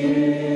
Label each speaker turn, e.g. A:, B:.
A: you.